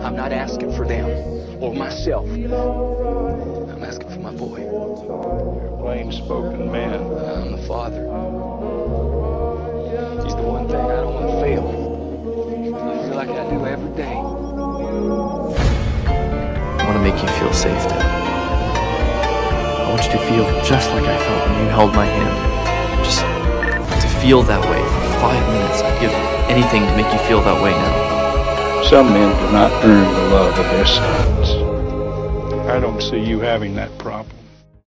I'm not asking for them or myself. I'm asking for my boy. You're a Plain spoken man. I'm the father. He's the one thing I don't want to fail. I feel like I do every day. I want to make you feel safe, Dad. I want you to feel just like I felt when you held my hand. Just to feel that way for five minutes. I'd give anything to make you feel that way now. Some men do not earn the love of their sons. I don't see you having that problem.